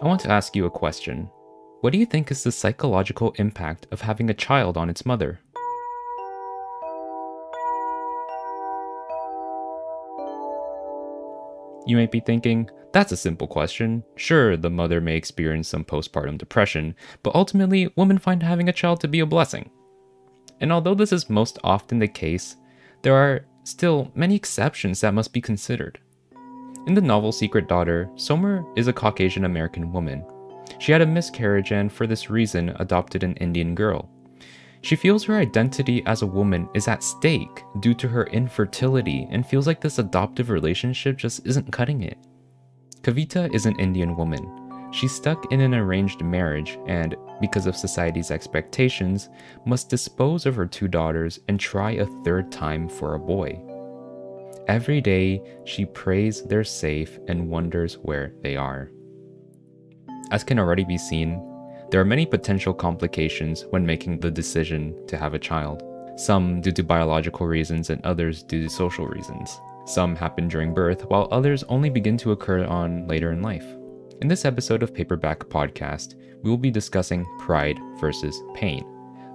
I want to ask you a question. What do you think is the psychological impact of having a child on its mother? You might be thinking, that's a simple question. Sure, the mother may experience some postpartum depression, but ultimately, women find having a child to be a blessing. And although this is most often the case, there are still many exceptions that must be considered. In the novel Secret Daughter, Somer is a Caucasian American woman. She had a miscarriage and, for this reason, adopted an Indian girl. She feels her identity as a woman is at stake due to her infertility and feels like this adoptive relationship just isn't cutting it. Kavita is an Indian woman. She's stuck in an arranged marriage and, because of society's expectations, must dispose of her two daughters and try a third time for a boy. Every day, she prays they're safe and wonders where they are. As can already be seen, there are many potential complications when making the decision to have a child. Some due to biological reasons and others due to social reasons. Some happen during birth, while others only begin to occur on later in life. In this episode of Paperback Podcast, we will be discussing pride versus pain,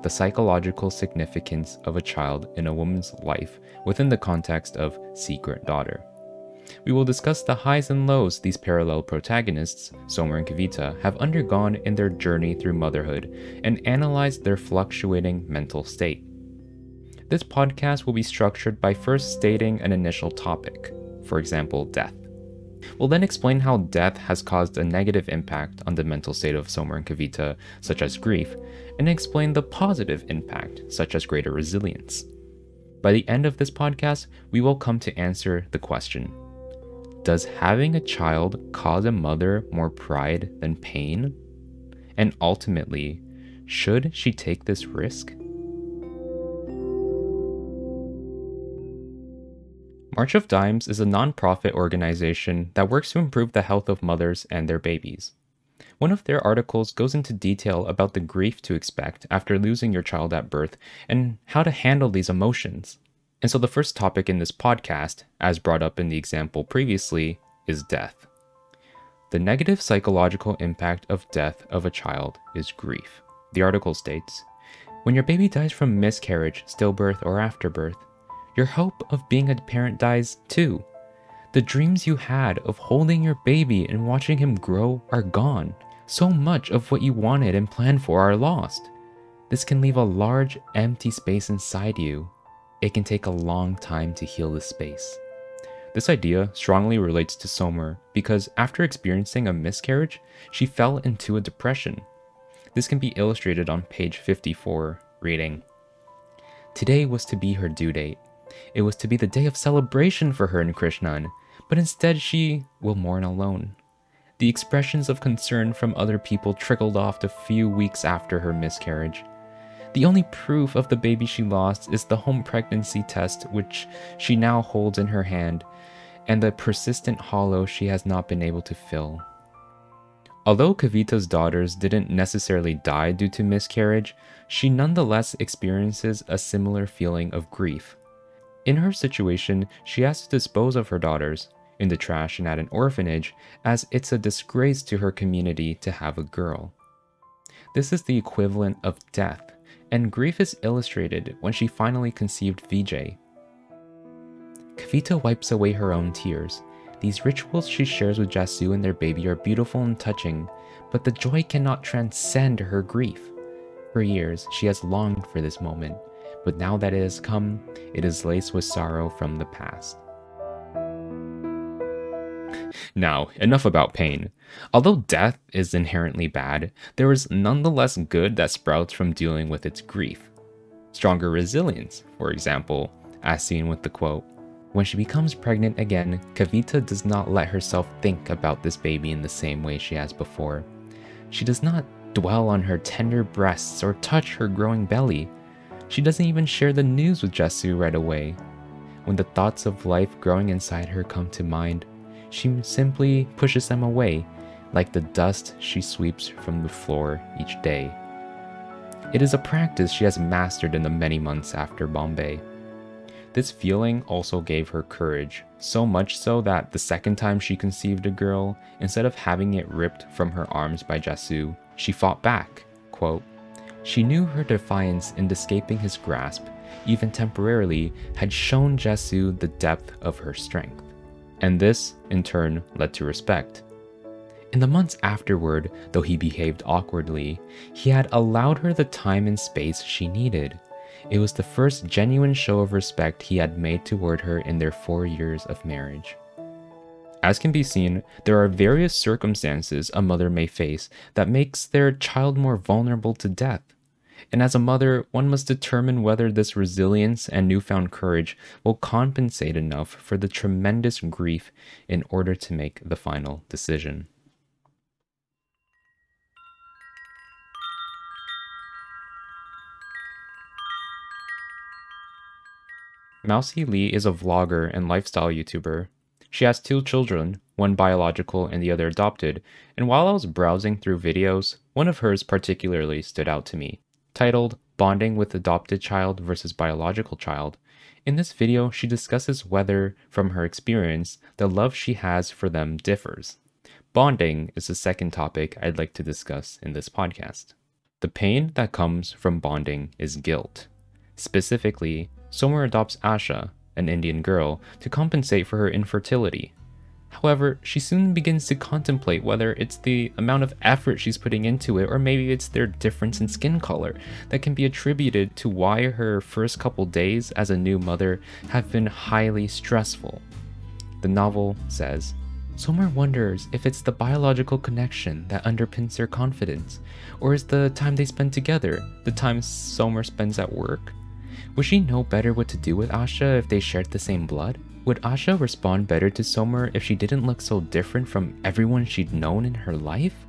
the psychological significance of a child in a woman's life within the context of Secret Daughter. We will discuss the highs and lows these parallel protagonists, Somer and Kavita, have undergone in their journey through motherhood and analyze their fluctuating mental state. This podcast will be structured by first stating an initial topic, for example, death. We'll then explain how death has caused a negative impact on the mental state of Somer and Kavita, such as grief, and explain the positive impact, such as greater resilience. By the end of this podcast, we will come to answer the question does having a child cause a mother more pride than pain? And ultimately, should she take this risk? March of Dimes is a nonprofit organization that works to improve the health of mothers and their babies. One of their articles goes into detail about the grief to expect after losing your child at birth and how to handle these emotions. And so the first topic in this podcast, as brought up in the example previously, is death. The negative psychological impact of death of a child is grief. The article states When your baby dies from miscarriage, stillbirth, or afterbirth, your hope of being a parent dies too. The dreams you had of holding your baby and watching him grow are gone. So much of what you wanted and planned for are lost. This can leave a large, empty space inside you it can take a long time to heal the space. This idea strongly relates to Somer because after experiencing a miscarriage, she fell into a depression. This can be illustrated on page 54, reading Today was to be her due date. It was to be the day of celebration for her and Krishnan, but instead she will mourn alone. The expressions of concern from other people trickled off a few weeks after her miscarriage. The only proof of the baby she lost is the home pregnancy test, which she now holds in her hand, and the persistent hollow she has not been able to fill. Although Kavita's daughters didn't necessarily die due to miscarriage, she nonetheless experiences a similar feeling of grief. In her situation, she has to dispose of her daughters, in the trash and at an orphanage, as it's a disgrace to her community to have a girl. This is the equivalent of death, and grief is illustrated when she finally conceived Vijay. Kavita wipes away her own tears. These rituals she shares with Jasu and their baby are beautiful and touching, but the joy cannot transcend her grief. For years, she has longed for this moment, but now that it has come, it is laced with sorrow from the past. Now, enough about pain. Although death is inherently bad, there is nonetheless good that sprouts from dealing with its grief. Stronger resilience, for example, as seen with the quote When she becomes pregnant again, Kavita does not let herself think about this baby in the same way she has before. She does not dwell on her tender breasts or touch her growing belly. She doesn't even share the news with Jasu right away. When the thoughts of life growing inside her come to mind, she simply pushes them away, like the dust she sweeps from the floor each day. It is a practice she has mastered in the many months after Bombay. This feeling also gave her courage, so much so that the second time she conceived a girl, instead of having it ripped from her arms by Jasu, she fought back. Quote, she knew her defiance in escaping his grasp, even temporarily, had shown Jasu the depth of her strength. And this, in turn, led to respect. In the months afterward, though he behaved awkwardly, he had allowed her the time and space she needed. It was the first genuine show of respect he had made toward her in their four years of marriage. As can be seen, there are various circumstances a mother may face that makes their child more vulnerable to death. And as a mother, one must determine whether this resilience and newfound courage will compensate enough for the tremendous grief in order to make the final decision. Mousey Leigh is a vlogger and lifestyle YouTuber. She has two children, one biological and the other adopted, and while I was browsing through videos, one of hers particularly stood out to me. Titled Bonding with Adopted Child versus Biological Child, in this video she discusses whether, from her experience, the love she has for them differs. Bonding is the second topic I'd like to discuss in this podcast. The pain that comes from bonding is guilt. Specifically, Somer adopts Asha, an Indian girl, to compensate for her infertility. However, she soon begins to contemplate whether it's the amount of effort she's putting into it or maybe it's their difference in skin color that can be attributed to why her first couple days as a new mother have been highly stressful. The novel says, Somer wonders if it's the biological connection that underpins their confidence, or is the time they spend together, the time Somer spends at work, would she know better what to do with Asha if they shared the same blood? Would Asha respond better to Somer if she didn't look so different from everyone she'd known in her life?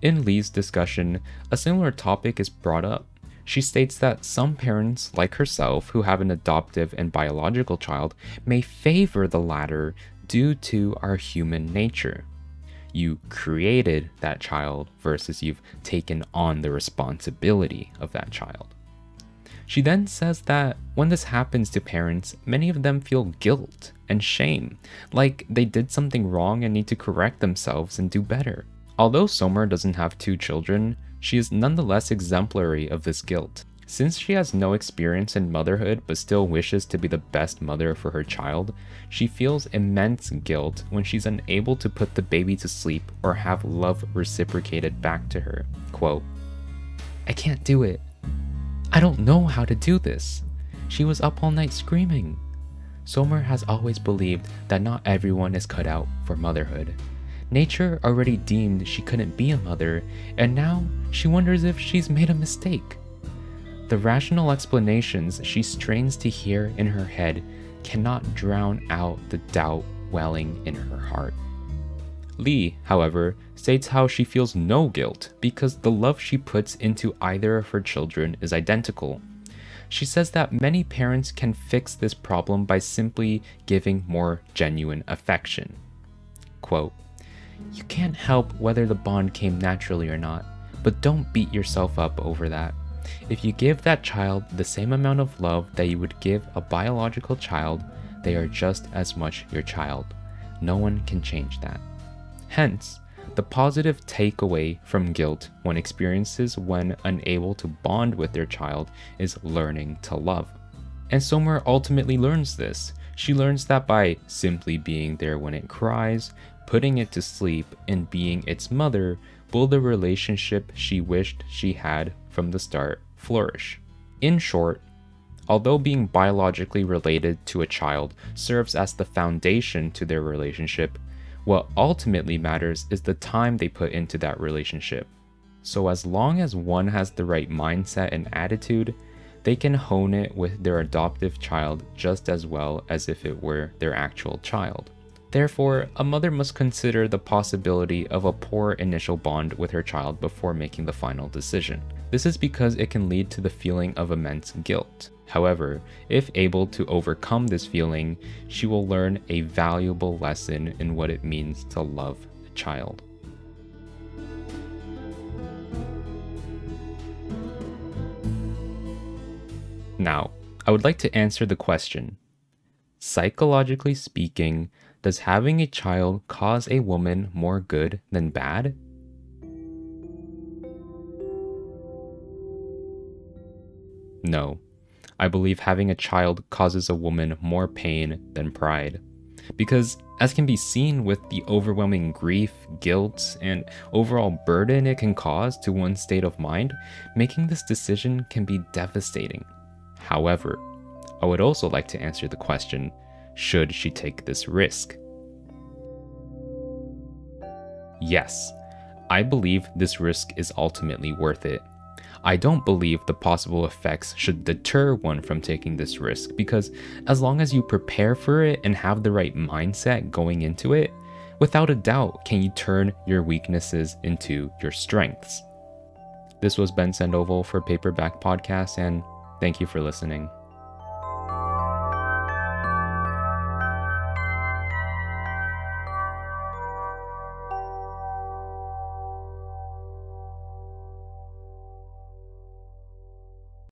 In Leigh's discussion, a similar topic is brought up. She states that some parents, like herself, who have an adoptive and biological child, may favor the latter due to our human nature. You created that child versus you've taken on the responsibility of that child. She then says that when this happens to parents, many of them feel guilt and shame, like they did something wrong and need to correct themselves and do better. Although Somer doesn't have two children, she is nonetheless exemplary of this guilt. Since she has no experience in motherhood but still wishes to be the best mother for her child, she feels immense guilt when she's unable to put the baby to sleep or have love reciprocated back to her. Quote, I can't do it. I don't know how to do this. She was up all night screaming. Somer has always believed that not everyone is cut out for motherhood. Nature already deemed she couldn't be a mother, and now she wonders if she's made a mistake. The rational explanations she strains to hear in her head cannot drown out the doubt welling in her heart. Leigh, however, states how she feels no guilt because the love she puts into either of her children is identical. She says that many parents can fix this problem by simply giving more genuine affection. Quote, You can't help whether the bond came naturally or not, but don't beat yourself up over that. If you give that child the same amount of love that you would give a biological child, they are just as much your child. No one can change that. Hence, the positive takeaway from guilt one experiences when unable to bond with their child is learning to love. And Somer ultimately learns this. She learns that by simply being there when it cries, putting it to sleep, and being its mother, will the relationship she wished she had from the start flourish. In short, although being biologically related to a child serves as the foundation to their relationship, what ultimately matters is the time they put into that relationship. So, as long as one has the right mindset and attitude, they can hone it with their adoptive child just as well as if it were their actual child. Therefore, a mother must consider the possibility of a poor initial bond with her child before making the final decision. This is because it can lead to the feeling of immense guilt. However, if able to overcome this feeling, she will learn a valuable lesson in what it means to love a child. Now, I would like to answer the question psychologically speaking, does having a child cause a woman more good than bad? No. I believe having a child causes a woman more pain than pride. Because, as can be seen with the overwhelming grief, guilt, and overall burden it can cause to one's state of mind, making this decision can be devastating. However, I would also like to answer the question should she take this risk? Yes, I believe this risk is ultimately worth it. I don't believe the possible effects should deter one from taking this risk because as long as you prepare for it and have the right mindset going into it, without a doubt can you turn your weaknesses into your strengths. This was Ben Sandoval for Paperback Podcast and thank you for listening.